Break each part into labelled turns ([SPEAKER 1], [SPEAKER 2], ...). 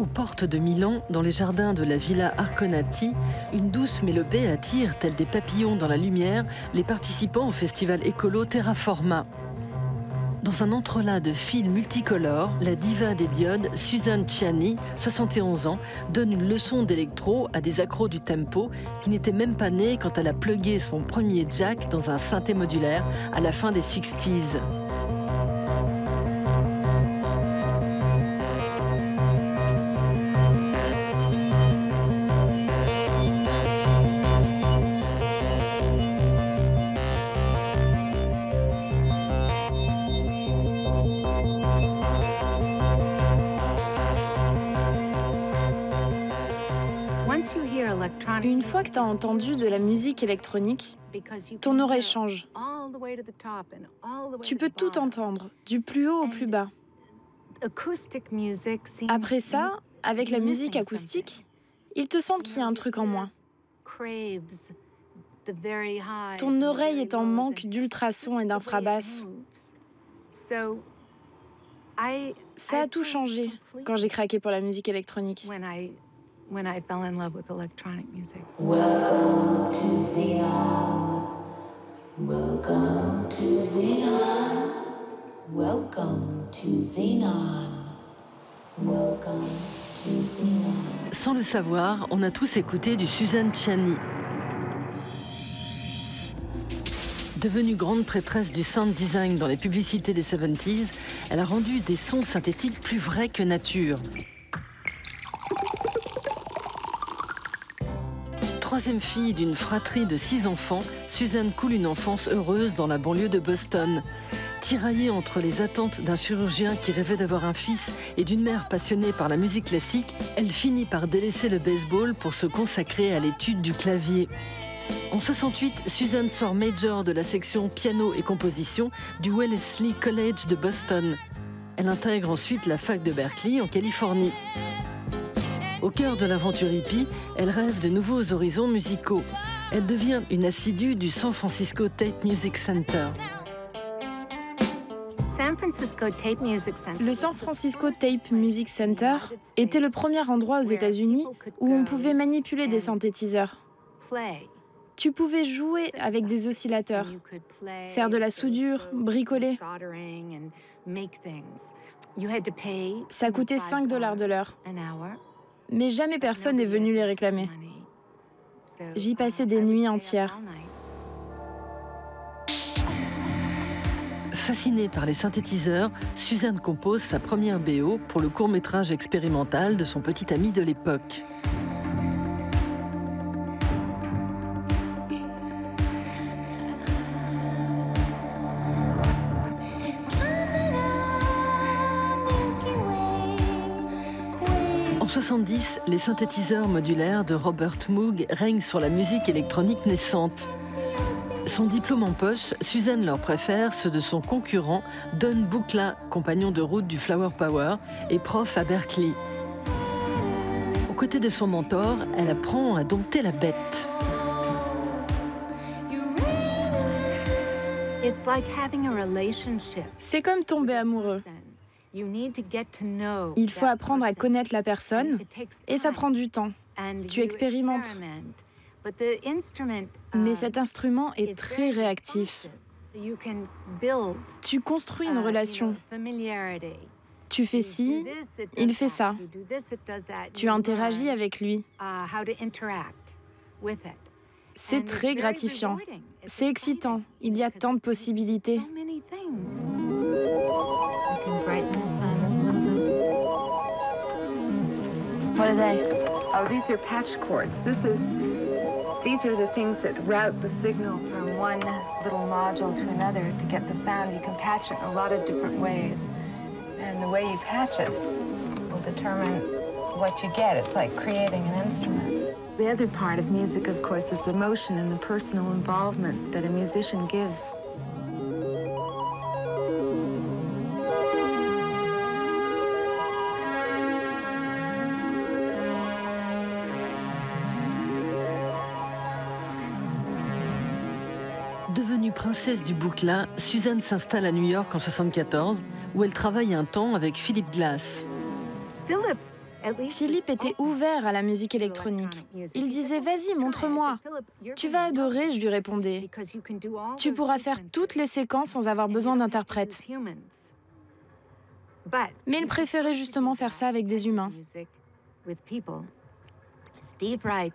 [SPEAKER 1] Aux portes de Milan, dans les jardins de la Villa Arconati, une douce mélopée attire, tels des papillons dans la lumière, les participants au festival écolo Terraforma. Dans un entrelac de fils multicolores, la diva des diodes, Suzanne Ciani, 71 ans, donne une leçon d'électro à des accros du tempo qui n'étaient même pas nés quand elle a plugué son premier jack dans un synthé modulaire à la fin des 60s.
[SPEAKER 2] Une fois que tu as entendu de la musique électronique, ton oreille change. Tu peux tout entendre, du plus haut au plus bas. Après ça, avec la musique acoustique, il te semble qu'il y a un truc en moins. Ton oreille est en manque d'ultrasons et d'infrabasses. Ça a tout changé quand j'ai craqué pour la musique électronique. When I fell in love with electronic music. Welcome to Xenon. Welcome to Xenon. Welcome to Xenon.
[SPEAKER 1] Welcome to Xenon. Sans le savoir, on a tous écouté du Suzanne Ciani. Devenue grande prêtresse du sound design dans les publicités des 70s, elle a rendu des sons synthétiques plus vrais que nature. Troisième fille d'une fratrie de six enfants, Suzanne coule une enfance heureuse dans la banlieue de Boston. Tiraillée entre les attentes d'un chirurgien qui rêvait d'avoir un fils et d'une mère passionnée par la musique classique, elle finit par délaisser le baseball pour se consacrer à l'étude du clavier. En 68, Suzanne sort major de la section piano et composition du Wellesley College de Boston. Elle intègre ensuite la fac de Berkeley en Californie. Au cœur de l'aventure hippie, elle rêve de nouveaux horizons musicaux. Elle devient une assidue du San Francisco Tape Music Center.
[SPEAKER 2] Le San Francisco Tape Music Center était le premier endroit aux États-Unis où on pouvait manipuler des synthétiseurs. Tu pouvais jouer avec des oscillateurs, faire de la soudure, bricoler. Ça coûtait 5 dollars de l'heure mais jamais personne n'est venu les réclamer. J'y passais des nuits entières.
[SPEAKER 1] Fascinée par les synthétiseurs, Suzanne compose sa première BO pour le court métrage expérimental de son petit ami de l'époque. 70, les synthétiseurs modulaires de Robert Moog règnent sur la musique électronique naissante. Son diplôme en poche, Suzanne leur préfère ceux de son concurrent Don Buchla, compagnon de route du Flower Power et prof à Berkeley. Aux côtés de son mentor, elle apprend à dompter la bête.
[SPEAKER 2] C'est comme tomber amoureux. Il faut apprendre à connaître la personne et ça prend du temps. Tu expérimentes. Mais cet uh, instrument est très réactif. Tu construis une relation. Tu fais ci, il fait ça. Tu interagis avec lui. Uh, C'est très gratifiant. C'est excitant. Il y a tant de possibilités.
[SPEAKER 3] Are they? Oh, these are patch cords. This is, these are the things that route the signal from one little module to another to get the sound. You can patch it in a lot of different ways. And the way you patch it will determine what you get. It's like creating an instrument. The other part of music, of course, is the motion and the personal involvement that a musician gives
[SPEAKER 1] Devenue princesse du bouclin, Suzanne s'installe à New York en 1974, où elle travaille un temps avec Philip Glass.
[SPEAKER 2] Philippe était ouvert à la musique électronique. Il disait Vas-y, montre-moi. Tu vas adorer, je lui répondais. Tu pourras faire toutes les séquences sans avoir besoin d'interprète. Mais il préférait justement faire ça avec des humains.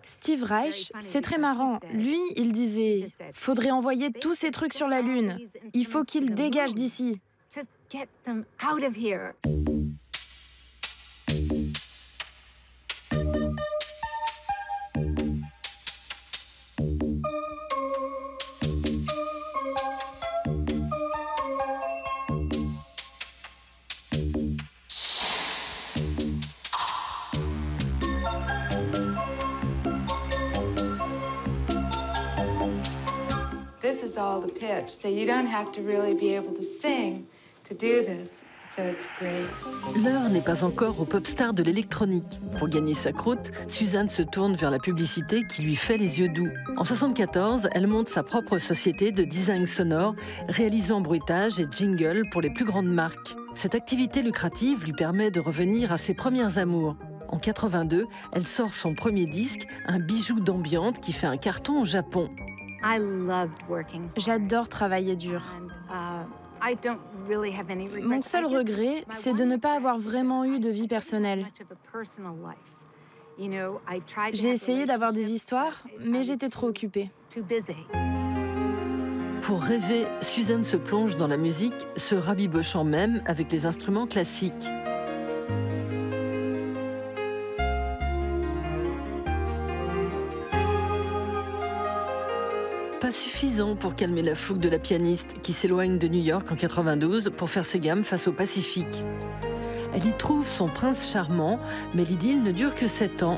[SPEAKER 2] Steve Reich, c'est très marrant. Lui, il disait Faudrait envoyer tous ces trucs sur la Lune. Il faut qu'ils dégagent d'ici.
[SPEAKER 3] All the pitch, so you don't have to really be able to sing to do this.
[SPEAKER 1] L'heure n'est pas encore au pop star de l'électronique. Pour gagner sa croûte, Suzanne se tourne vers la publicité qui lui fait les yeux doux. En 74, elle monte sa propre société de design sonore, réalisant bruitage et jingle pour les plus grandes marques. Cette activité lucrative lui permet de revenir à ses premières amours. En 82, elle sort son premier disque, un bijou d'ambiance qui fait un carton au Japon.
[SPEAKER 2] J'adore travailler dur.
[SPEAKER 3] Uh,
[SPEAKER 2] Mon seul regret, c'est de ne pas avoir vraiment eu de vie personnelle. J'ai essayé d'avoir des histoires, mais j'étais trop occupée.
[SPEAKER 1] Pour rêver, Suzanne se plonge dans la musique, se rabibochant même avec les instruments classiques. Pas suffisant pour calmer la fougue de la pianiste qui s'éloigne de New York en 92 pour faire ses gammes face au Pacifique. Elle y trouve son prince charmant, mais l'idylle ne dure que 7 ans.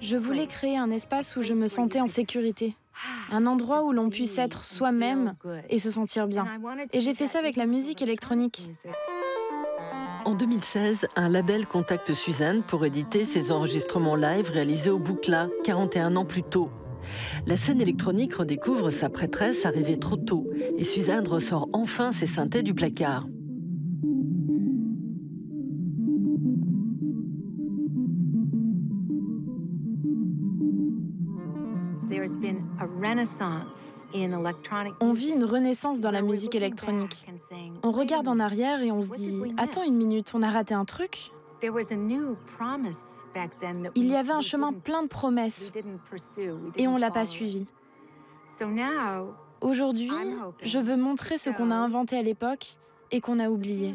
[SPEAKER 2] Je voulais créer un espace où je me sentais en sécurité, un endroit où l'on puisse être soi-même et se sentir bien. Et j'ai fait ça avec la musique électronique.
[SPEAKER 1] En 2016, un label contacte Suzanne pour éditer ses enregistrements live réalisés au Boucla, 41 ans plus tôt. La scène électronique redécouvre sa prêtresse arrivée trop tôt et Suzanne ressort enfin ses synthés du placard.
[SPEAKER 2] On vit une renaissance dans la musique électronique. On regarde en arrière et on se dit Attends une minute, on a raté un truc Il y avait un chemin plein de promesses et on ne l'a pas suivi. Aujourd'hui, je veux montrer ce qu'on a inventé à l'époque et qu'on a oublié.